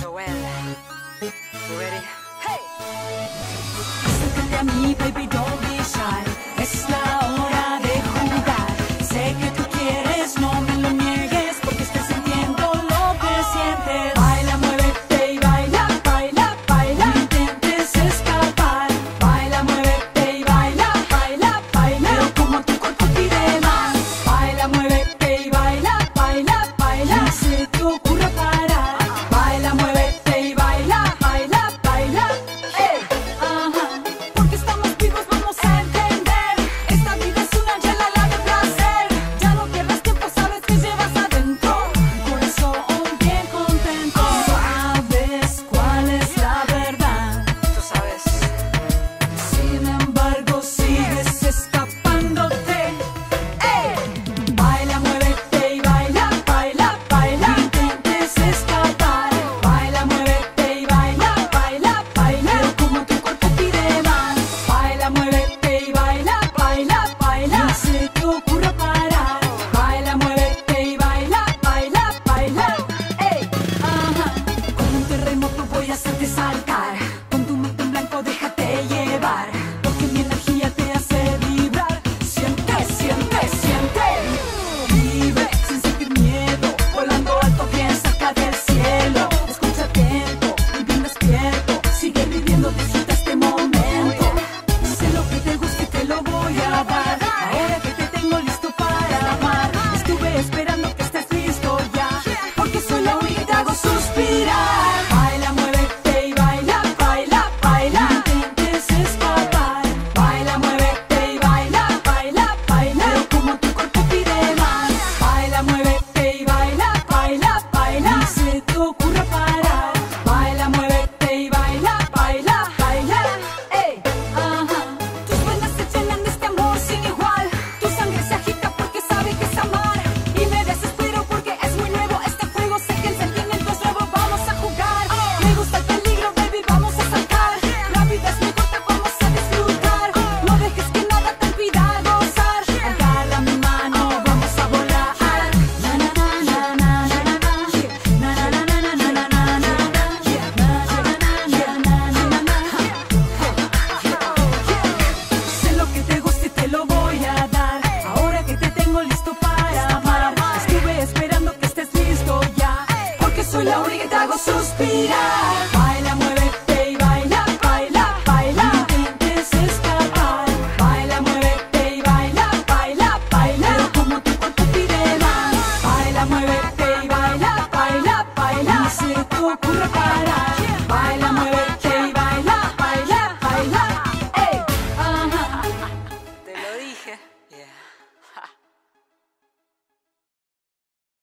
so well. Ready salta. hago suspirar. Baila, muévete y baila, baila, baila. No intentes. Baila, muévete y baila, baila, baila. Pero como tu cuerpo pide más. Baila, muévete y baila, baila, baila. No se te ocurra parar.